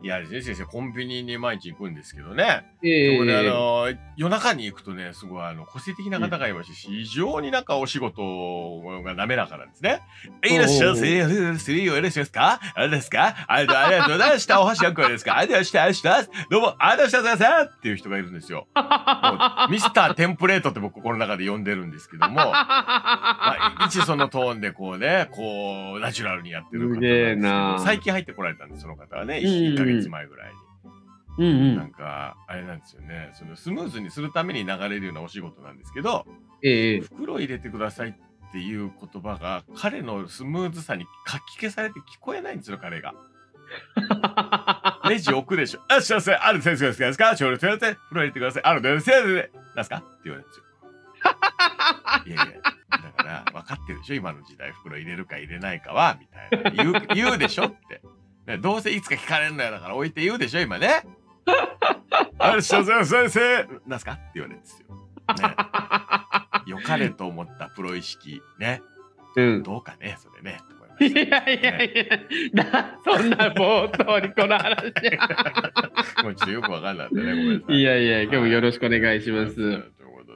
いや、先生、コンビニに毎日行くんですけどね。えそこで、あえの、夜中に行くとね、すごい、あの、個性的な方がいまして、非常になんかお仕事が滑らかなんですね。いらっしゃいませ、いらっしゃいませ、いらっしゃいますか？あれですか？ありがとうございました？お箸何個ですか？ありがとうございました？ありがとうございます。どうも、ありがとうございます。っていう人がいるんですよ。ミスターテンプレートって僕心の中で呼んでるんですけども、まあ、一そのトーンでこうね、こう、ナチュラルにやってる方なんですけどな最近入ってこられたんです、その方はね。うんうん1ヶ月前ぐらいに。うん。うなん。ん。か、あれなんですよね。そのスムーズにするために流れるようなお仕事なんですけど、ええ袋入れてくださいっていう言葉が彼のスムーズさにかき消されて聞こえないんですよ、彼が。レジ置くでしょ。あ、すいません。ある先生です。か少量すいません。風呂入れてください。ある先生で。なんす。かって言われるんです。よ。いやいや。だから、分かってるでしょ今の時代、袋入れるか入れないかは、みたいな。言う、言うでしょって。ねどうせいつか聞かれるんだよ。だから置いて言うでしょ今ね。ある先生、先生。なんすか？って言われるんですよ。ね。良かれと思ったプロ意識。ね。うん。どうかね、それね。いやいやいや、な、そんな冒頭にこの話。もうちょっとよくわかんないんでね、ごめんなさい。いやいや、今日もよろしくお願いします。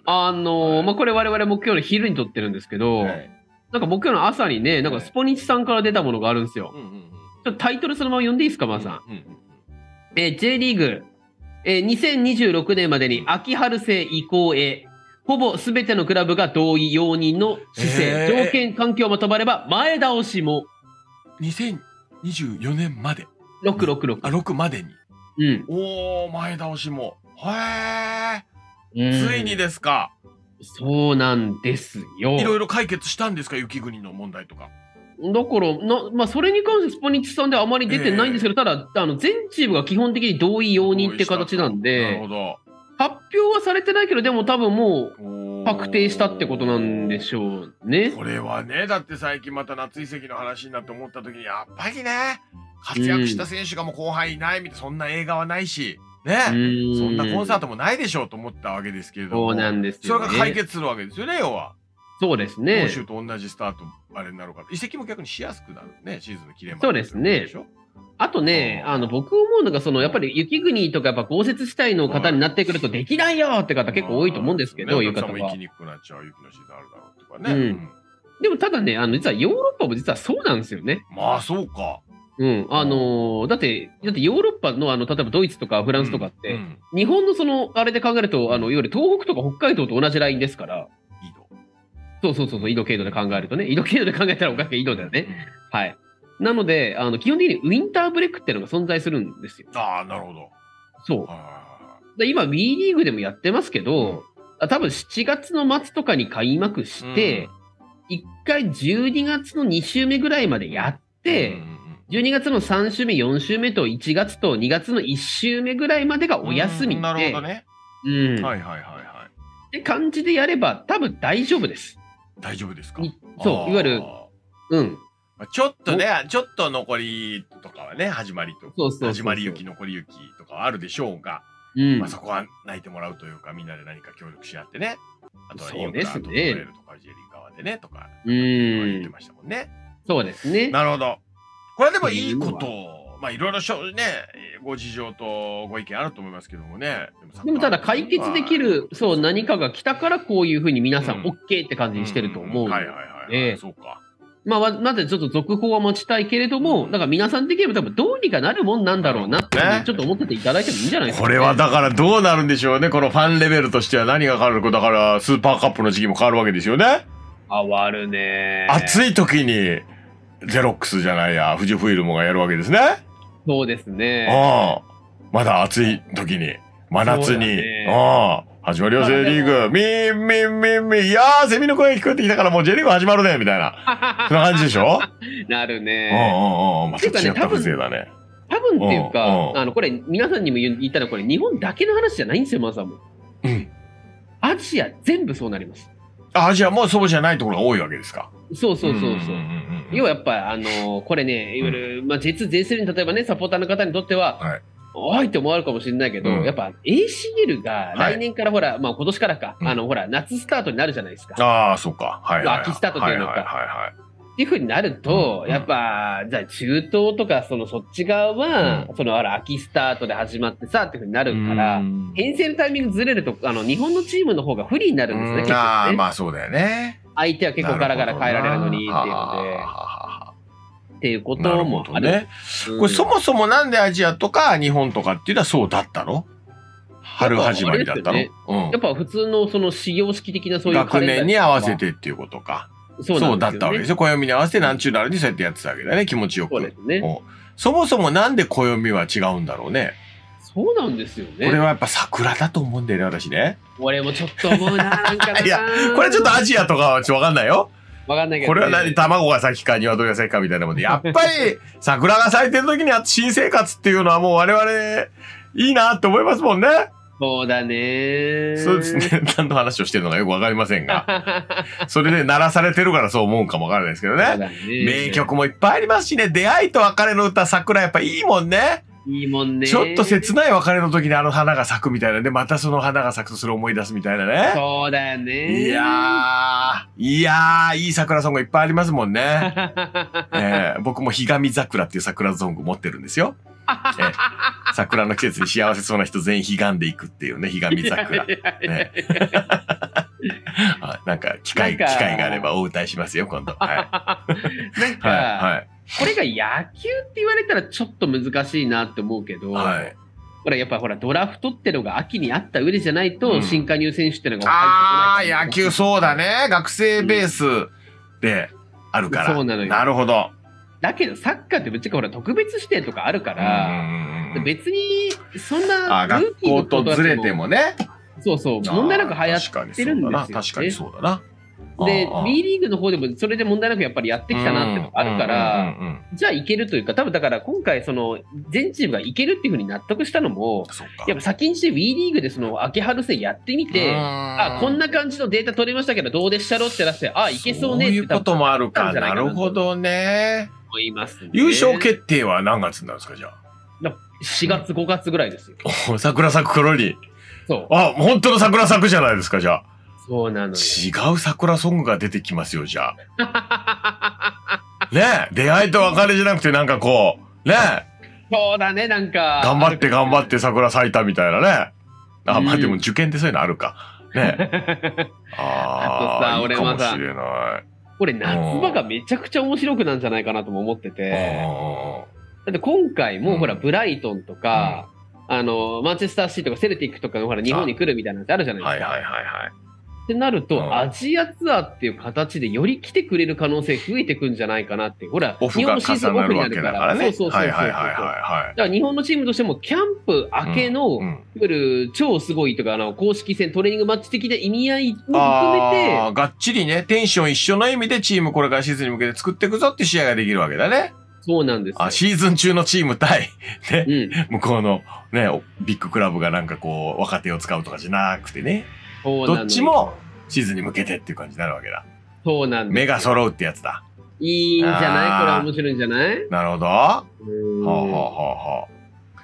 あのーまあ、これ我々木曜の昼に撮ってるんですけど、はいなんか木曜の朝にね、なんかスポニチさんから出たものがあるんですよ。うんうんうんちょっとタイトルそのまま読んでいいですか、まー、さん？うんうんえー J リーグ、えー2026年までに秋春制移行へ、ほぼすべてのクラブが同意容認の姿勢、へー条件環境まとまれば前倒しも2024年まで。666。あ、6までに。うん。おー、前倒しも。へうんー。ついにですか。そうなんですよ。いろいろ解決したんですか雪国の問題とか。だから、なまあ、それに関してスポニチさんではあまり出てないんですけど、ただ、あの、全チームが基本的に同意容認って形なんで。発表はされてないけど、でも多分もう確定したってことなんでしょうね。これはね、だって最近また夏移籍の話になって思った時に、やっぱりね、活躍した選手がもう後輩いないみたいな、そんな映画はないし、ね、うんそんなコンサートもないでしょうと思ったわけですけれども、そうなんですね。れが解決するわけですよね、要は。そうですね欧。州と同じスタート、あれになるから。移籍も逆にしやすくなるね、シーズンの切れまそうですねでしょ？あとね、あの、僕思うのが、その、やっぱり雪国とか、やっぱ豪雪地帯の方になってくると、できないよって方結構多いと思うんですけど、ね、いう方行き。にくくなっちゃう雪のシーズンあるだろうとかね。うんでも、ただね、あの、実はヨーロッパも実はそうなんですよね。まあ、そうか。うん。あのーだって、だってヨーロッパの、あの、例えばドイツとかフランスとかって、うん日本のその、あれで考えると、あの、いわゆる東北とか北海道と同じラインですから、そうそうそうそう、緯度経度で考えるとね、緯度経度で考えたらおかしい緯度だよね。はい。なので、あの、基本的にウィンターブレイクっていうのが存在するんですよ。ああ、なるほど。そう。はで今、WE リーグでもやってますけど、あ多分7月の末とかに開幕して、1回12月の2週目ぐらいまでやっいはいて、12月の3週目、4週目と1月と2月の1週目ぐらいまでがお休みうんで、なるほどね。うんはいはいはいはい。って感じでやれば多分大丈夫です。大丈夫ですか？にそういわゆるあうん。ちょっとね、ちょっと残りとかはね、始まりとか、そうそうそう始まり雪、残り雪とかはあるでしょうが、うんまあ、そこは泣いてもらうというか、みんなで何か協力し合ってね。あとはインフラそうですね整えるとか、ジェリー側でね、とか、う言ってん。ましたもんね。そうですね。なるほど。これはでもいいこと、まあいろいろしょね、ご事情とご意見あると思いますけどもね。でもただ解決できる、そう、何かが来たからこういうふうに皆さんうん OK って感じにしてると思う。はいはいはい、そうか。まあ、ままずちょっと続報は待ちたいけれども、だから皆さん的にも多分どうにかなるもんなんだろうなって、ねちょっと思ってていただいてもいいんじゃないですか、ね。これはだからどうなるんでしょうね。このファンレベルとしては何が変わるのか。だからスーパーカップの時期も変わるわけですよね。変わるね。暑い時にゼロックスじゃないや、富士フイルムがやるわけですね。そうですね。ああ。まだ暑い時に、真夏に。ねああ。始まるよ、まあ J リーグ。ミンミンミンミン。いやー、セミの声が聞こえてきたからもう J リーグ始まるね、みたいな。そんな感じでしょ？なるうんうんね。うん。また違った風情だね。多分っていうか、うんうんあの、これ、皆さんにも言ったら、これ、日本だけの話じゃないんですよ、まさも。うん。アジア全部そうなります。あ、アジアもそうじゃないところが多いわけですか。そうそうそうそう。んんんん要はやっぱ、あのーこれね、いわゆる、まあ、J2、J3 に例えばね、サポーターの方にとっては、はいおいって思われるかもしれないけど、うんやっぱ ACL が来年からほら、まあ今年からか、うんあのほら、夏スタートになるじゃないですか。ああ、そうか。はいはいはい。秋スタートっていうのかはいはいはいはい。っっていうふうになると、うんやっぱ、じゃあ中東とか、そのそっち側は、うそのあら、秋スタートで始まってさ、っていうふうになるから、うん編成のタイミングずれると、あの、日本のチームの方が不利になるんですね、結うんああ。まあそうだよね。相手は結構ガラガラ変えられるのに、っていうので、っていうこともある。ね。うんこれそもそもなんでアジアとか日本とかっていうのはそうだったの？春始まりだったの、やっうんやっぱ普通のその始業式的なそういう学年に合わせてっていうことか。そうそうだ。ったわけでしょ。暦に合わせてなんちゅうなるにそうやってやってたわけだね。気持ちよく。そね。もそもなんで暦は違うんだろうね。そうなんですよこれね。はやっぱ桜だと思うんだよね、私ね。俺もちょっと思うな、なんかな。いやこれちょっとアジアとかはちょっとわかんないよ。わかんないけど、これは何卵が先か鶏が先かみたいなもんで。やっぱり桜が咲いてる時には新生活っていうのはもう我々いいなって思いますもんね。そうだね。そうですね。何の話をしてるのかよくわかりませんが。それで鳴らされてるからそう思うかもわからないですけどね。ね名曲もいっぱいありますしね。出会いと別れの歌、桜やっぱいいもんね。いいもんね。ちょっと切ない別れの時にあの花が咲くみたいなで、またその花が咲くとそれを思い出すみたいなね。そうだよね。いやー、いやー、いい桜ソングいっぱいありますもんね。えー僕もひがみ桜っていう桜ソング持ってるんですよ。えー桜の季節に幸せそうな人全員ひがんでいくっていうね、ひがみ桜。なんか機会、機会があればお歌いしますよ、今度。はい。なんか、はこれが野球って言われたらちょっと難しいなって思うけど、い。はい。ほら、やっぱほら、ドラフトってのが秋にあった上でじゃないと、うん新加入選手ってのが入ってこない野球そうだね。学生ベースであるから。そうなのよなるほど。だけど、サッカーってぶっちゃけほら、特別指定とかあるかうんら、うんうん別に、そんあな、ルー学ティンの校とずれてもね。そうそう、問題なく流行ってるんですよ、ね。確かにそうだな。で B リーグの方でもそれで問題なくやっぱりやってきたなってのがあるかうんら、じゃあいけるというか、多分だから今回、その、全チームがいけるっていうふうに納得したのも。やっぱ先んじて WE リーグでその秋春戦やってみて、あ、こんなな感じのデータ取れましたけど、どうでしたろって出して、あ、いけそうねっていうこともあるか。なるほどね。思います、ね。優勝決定は何月になるんですか、じゃあ？4月、5月ぐらいですよ。お桜咲く頃に。そう。あ、本当の桜咲くじゃないですか、じゃあ。そうなのよ。違う桜ソングが出てきますよ、じゃあ。ねえ、出会いと別れじゃなくてなんかこう、ねえ、そうだね、なんか。頑張って頑張って桜咲いたみたいなね。あ、まあうんでも受験ってそういうのあるか。ねえ。ああ、いいかもしれない。これ夏場がめちゃくちゃ面白くなんじゃないかなとも思ってて。だって今回もほら、うんブライトンとか、あの、マンチェスターシーとかセルティックとかがほら、日本に来るみたいなのってあるじゃないですか。はいはいはいはい。ってなると、うんアジアツアーっていう形でより来てくれる可能性増えてくんじゃないかなって。ほら、オフが重なるわけだからね。そうそうそうだかはら日本のチームとしても、キャンプ明けの。うんいわゆる超すごいとか、あの、公式戦、トレーニングマッチ的な意味合いも含めて、がっちりね、テンション一緒の意味でチームこれからシーズンに向けて作っていくぞって試合ができるわけだね。そうなんですよ。あ、シーズン中のチーム対、ね、うん。向こうのね、おビッグクラブがなんかこう、若手を使うとかじゃなくてね、どっちもシーズンに向けてっていう感じになるわけだ。そうなんです目が揃うってやつだ。いいんじゃない？これ面白いんじゃない？なるほど。はうーんあ、はあはあは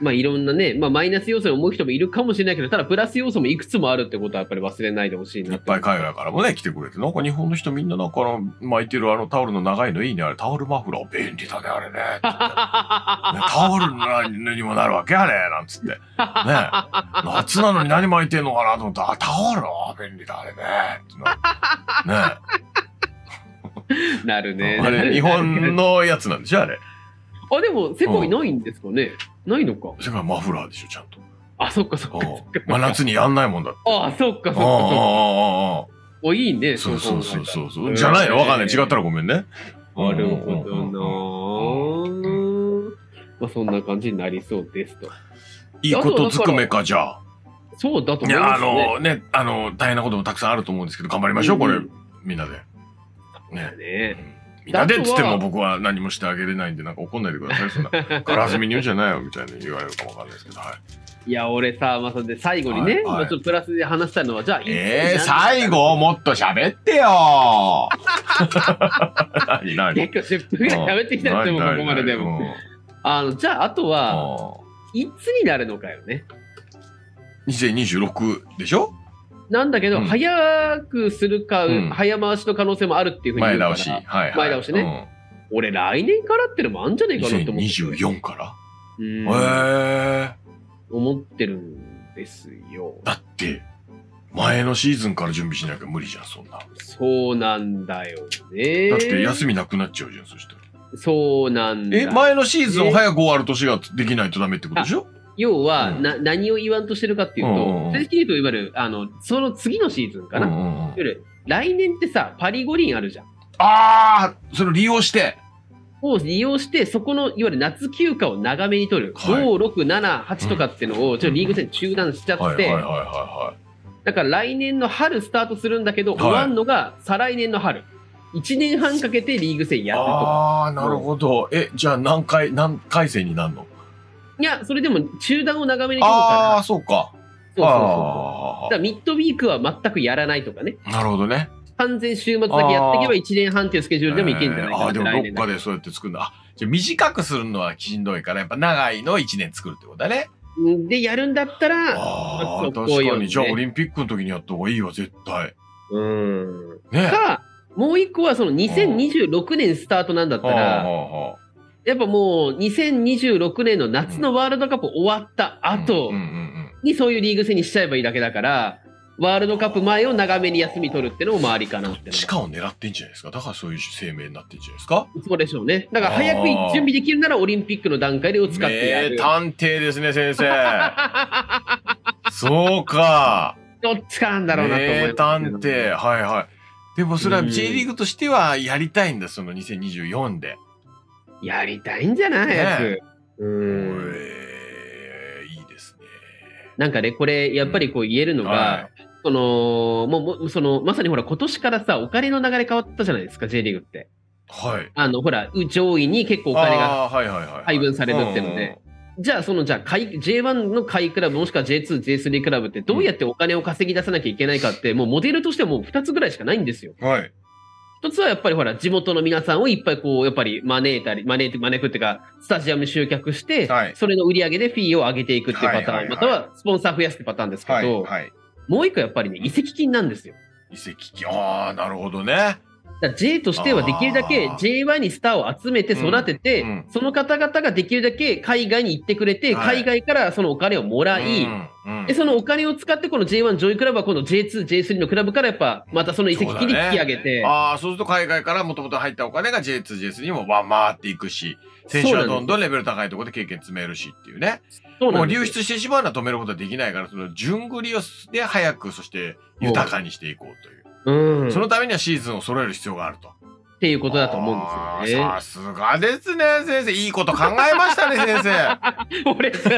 まあいろんなね、まあマイナス要素に思う人もいるかもしれないけど、ただプラス要素もいくつもあるってことはやっぱり忘れないでほしいあ、いなっぱい海外からもね、来てくれて、なんか日本の人みんななんか巻いてるあのタオルの長いのいいね、あれ。タオルマフラー便利だね、あれね。ねタオルにもなるわけやね、なんつって。ね夏なのに何巻いてんのかなと思ったら、あ、タオルあ便利だ、あれね。ね なるね。あれ、日本のやつなんでしょ、あれ。あ、でも世界ないんですかね、ないのか。それからマフラーでしょ、ちゃんと。あ、そっかそっか。うん真夏にやんないもんだって。あ、そっかそっかそっか。ああああああお、いいね。そうそうそうそうそう。じゃないの？わかんない。違ったらごめんね。なるほどなまあそんな感じになりそうですと。いいことつくめか、じゃあ。そうだといや、あ思いますね。のね、あの、大変なこともたくさんあると思うんですけど、頑張りましょう、これうん。みんなで。ね。ねみんなでっつっても僕は何もしてあげれないんで、なんか怒んないでください。そんな、ガラスミニューじゃないよ、みたいな言われるかもわかんないですけど、はい。いや、俺さ、まあ、それで最後にね、はいはいまあちょっとプラスで話したいのは、じゃあ、えー、いつに最後もっと喋ってよ何何 結構10分ぐらい喋ってきたんですよ、もうここまででも。も。あの、じゃあ、あとは、あいつになるのかよね。ー2026でしょ？なんだけど、うん早くするか、うん早回しの可能性もあるっていうふうに言うから前倒し。はい、はい。前倒しね俺来年からってのもあんじゃねえかなって思って。2024から、うんへえ思ってるんですよ。だって前のシーズンから準備しなきゃ無理じゃんそんなそうなんだよね。だって休みなくなっちゃうじゃんそしたらそうなんだ。え前のシーズンを早く終わる年ができないとダメってことでしょ？要は、うん。な、何を言わんとしてるかっていうと、正式に言うと、いわゆる、あの、その次のシーズンかな。いわゆる、来年ってさ、パリ五輪あるじゃん。ああそれを利用して。を利用して、そこの、いわゆる夏休暇を長めに取る。はい。5、6、7、8とかっていうのを、ちょっとリーグ戦中断しちゃって、だから来年の春スタートするんだけど、はい。終わんのが再来年の春。1年半かけてリーグ戦いやるとか。ああなるほど。えじゃあ何回何回戦になるの？いや、それでも中断を長めに取るあから。あそうか。そうそうそうだからミッドウィークは全くやらないとかね。あなるほどね。完全週末だけやっていけば1年半っていうスケジュールでもいけんじゃないかな。えーあーでもどっかでそうやって作るんだあじゃあ短くするのはしんどいからやっぱ長いのを1年作るってことだね。で、やるんだったら、ああそ確かに。じゃあオリンピックの時にやった方がいいわ絶対。うん。ね。か、もう一個はその2026年スタートなんだったはあら、やっぱもう2026年の夏のワールドカップ終わった後にそういうリーグ戦にしちゃえばいいだけだから、ワールドカップ前を長めに休み取るってのもまあありかなっての地下を狙ってんじゃないですか？だからそういう声明になってんじゃないですか？そうでしょうね。だから早く準備できるならオリンピックの段階でを使ってやる。名探偵ですね先生。そうか。どっちかなんだろうなと思います探偵。はいはい。でもそれはうん。J リーグとしてはやりたいんだその2024でやりたいんじゃないね早く。うえ。ん。ーいいですね。なんかね、これ、やっぱりこう言えるのが、はその、もうその、まさにほら、今年からさ、お金の流れ変わったじゃないですか、J リーグって。はい。あの、ほら、う上位に結構お金が配分されるってので。じゃあ、その、じゃあ、下位 J1 の下位クラブ、もしくは J2、J3 クラブってどうやってお金を稼ぎ出さなきゃいけないかって、もうモデルとしてはもう2つぐらいしかないんですよ。うんはい一つはやっぱりほら、地元の皆さんをいっぱいこう、やっぱり招いたり、招いて、招くっていうか、スタジアム集客して、はい。それの売り上げでフィーを上げていくっていうパターン、はい。はいはいまたはスポンサー増やすってパターンですけど、はいはい。もう一個やっぱりね、移籍金なんですよ。移籍金。ああなるほどねだ J としてはできるだけあー。J1 にスターを集めて育てて、うん。うんその方々ができるだけ海外に行ってくれて、はい。海外からそのお金をもらい、うん。うん。でそのお金を使ってこの J1 上位クラブは今度 J2、J3 のクラブからやっぱまたその移籍金に引き上げて、ああそうすると海外からもともと入ったお金が J2、J3 にもわ回っていくし選手はどんどんレベル高いところで経験積めるしっていうね。そうなです。よ流出してしまうのは止めることはできないからその順繰りをで早くそして豊かにしていこうという、うん、そのためにはシーズンを揃える必要があると。っていうことだと思うんですよね。さすがですね先生。いいこと考えましたね 先生。俺先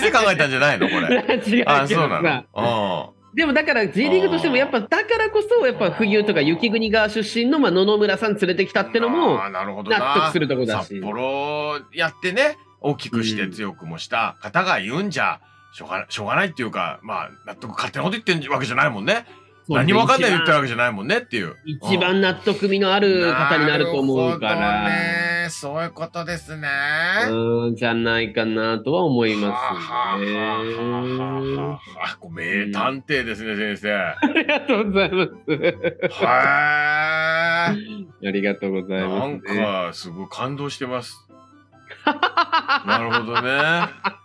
生考えたんじゃないのこれ。違うあそうなさ。のでもだから J リーグとしてもやっぱだからこそやっぱ冬とか雪国側出身のまあ野々村さん連れてきたってのも納得するとこだし。札幌やってね大きくして強くもした方が言うんじゃしょうがしょうがないっていうかまあ納得勝手なこと言ってるわけじゃないもんね何も分かんない言ってるわけじゃないもんねっていう一番納得みのある方になると思うから。ねそういうことですねうん、じゃないかなとは思いますあね。はあはあはあこれ名探偵ですね先生ありがとうございます。はありがとうございいなんます、ね。かすごい感動してますなるほどね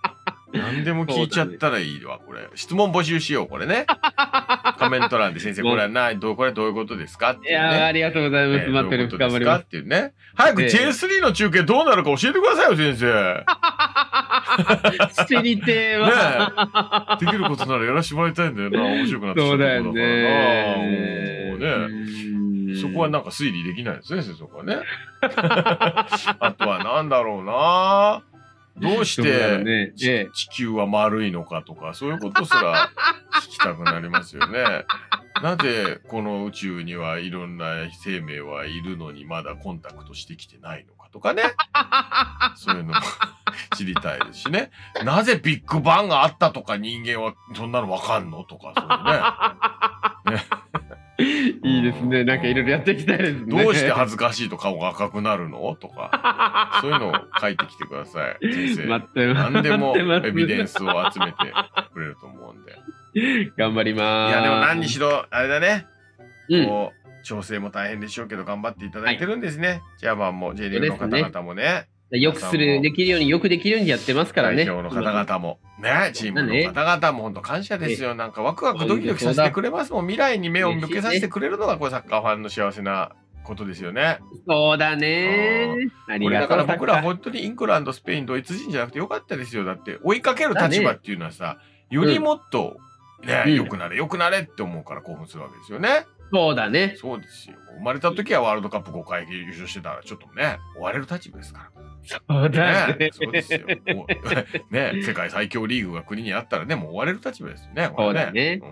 何でも聞いちゃったらいいわ、これ。質問募集しよう、これね。コメント欄で先生、これはない、どう、これどういうことですかっていやー、あね。りがとうございます。えー待ってる、どういうことですか？深まります。っていうね。早くええ J3 の中継どうなるか教えてくださいよ、先生。知りてーわ。できることならやらせてもらいたいんだよな。面白くなってそうだよね。そこはなんか推理できないですね、先生、そこはね。あとはなんだろうな。どうして、ねちええ地球は丸いのかとか、そういうことすら聞きたくなりますよね。なぜこの宇宙にはいろんな生命はいるのにまだコンタクトしてきてないのかとかね。そういうのも 知りたいですしね。なぜビッグバンがあったとか人間はそんなのわかんのとか、そういうね。いいですね。なんかいろいろやっていきたいですね。どうして恥ずかしいと顔が赤くなるの？とか、そういうのを書いてきてください。先生。待ってます。何でもエビデンスを集めてくれると思うんで。頑張りいます。や、でも何にしろ、あれだね。うん。こ調整も大変でしょうけど頑張っていただいてるんですね。チェアマンも J リーグの方々もね、よくする、できるようによくできるようにやってますからね。代表の方々も、ね、チームの方々も本当感謝ですよ。なんかワクワクドキドキさせてくれますもん。未来に目を向けさせてくれるのがこれサッカーファンの幸せなことですよね。そうだね。ありがとう。だから僕ら本当にイングランド、スペイン、ドイツ人じゃなくてよかったですよ。だって追いかける立場っていうのはさ、よりもっとね、良、くなれ、良くなれって思うから興奮するわけですよね。そうだね。そうですよ。生まれた時はワールドカップ5回優勝してたら、ちょっとね、追われる立場ですから。そうだね。ねそうですよ。ね、世界最強リーグが国にあったらね、もう追われる立場ですよね。そうだね。うん、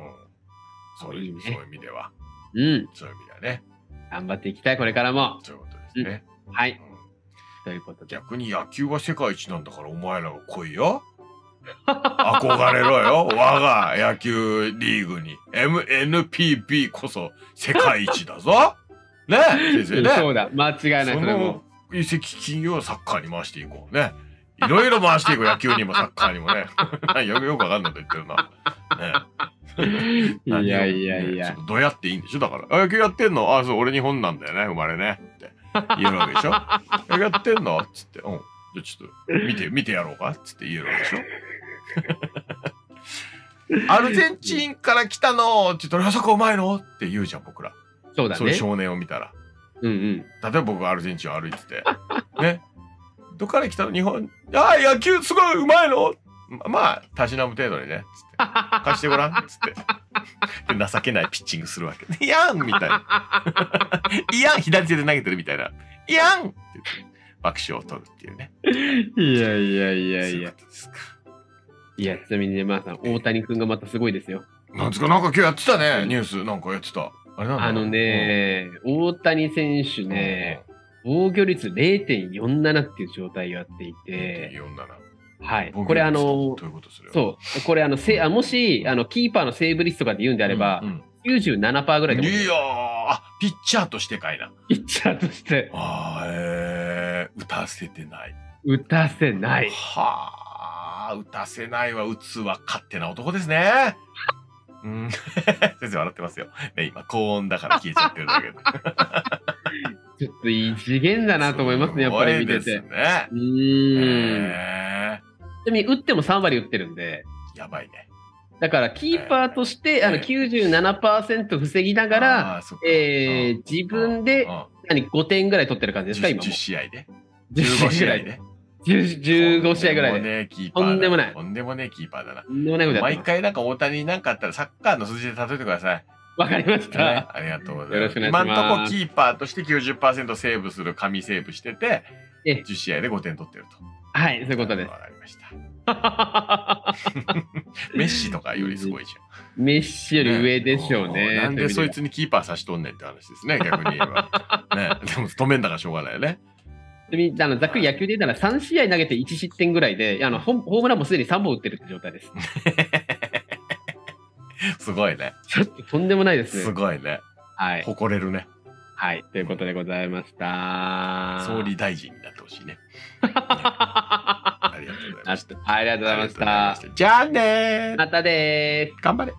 そういう、そういう意味では。うん。そういう意味ではね。頑張っていきたい、これからも。そういうことですね。うん、はい。ということで。逆に野球は世界一なんだから、お前らが来いよ。憧れろよ。我が野球リーグに。MNPB こそ世界一だぞ。ね先生ね。そうだ。間違いない。その移籍金をサッカーに回していこうね。いろいろ回していこう。野球にもサッカーにもね。よくよくわかんないこと言ってるな。ね、いやいやいや。どうやっていいんでしょ？だから。野球やってんの？あ、そう、俺日本なんだよね。生まれね。って言えるわけでしょ？野球やってんの？つって。うん。じゃちょっと見て、見てやろうか？つって言えるわけでしょ？アルゼンチンから来たの？って言ったら、あそこうまいの？って言うじゃん、僕ら。そうだね。そういう少年を見たら。うんうん。例えば僕がアルゼンチンを歩いてて、ね。どっから来たの？日本。ああ、野球すごいうまいの？まあ、たしなむ程度にね。つって。貸してごらん。つって。で情けないピッチングするわけ。いやんみたいな。いやん左手で投げてるみたいな。いやんって爆笑を取るっていうね。いやいやいやいや。いや、ちなみにね、まあさん、大谷君がまたすごいですよ。なんですか、なんか今日やってたね、ニュース。なんかやってた。あれなんあのね、大谷選手ね、防御率0.47っていう状態をやっていて、はい。これあの、そう。これあの、せあもし、あの、キーパーのセーブ率とかで言うんであれば、うんうん、97%ぐらいでいやー、ピッチャーとしてかいな。ピッチャーとして。あえー、打たせてない。打たせない。はあ、打たせないは打つは勝手な男ですね。うん。先生笑ってますよ。ね、今、高音だから消えちゃってるんだけど。ちょっと異次元だなと思いますね、やっぱり見てて。ね。うん。ちなみに、打っても3割打ってるんで。やばいね。だから、キーパーとして、あの、97%防ぎながら、えー、自分で、何、5点ぐらい取ってる感じですか、今も。10試合で。15試合で。15試合ぐらいで。とんでもない。とんでもねえキーパーだな。とんでもないこと毎回なんか大谷なんかあったらサッカーの数字で例えてください。わかりました、ね、ありがとうございます。今のとこキーパーとして90%セーブする神セーブしてて、10試合で5点取ってると。はい、そういうことです。わかりました。メッシとかよりすごいじゃん。メッシより上でしょうね。ねなんでそいつにキーパー差しとんねんって話ですね、逆に言えば。ね、でも止めんだからしょうがないよね。あのざっくり野球で言ったら3試合投げて1失点ぐらいで、あのホームランもすでに3本打ってるって状態です。すごいね。ちょっととんでもないですね。すごいね。はい。誇れるね。はい。ということでございました。総理大臣になってほしいね。ありがとうございました。ありがとうございました。じゃあねまたで頑張れ。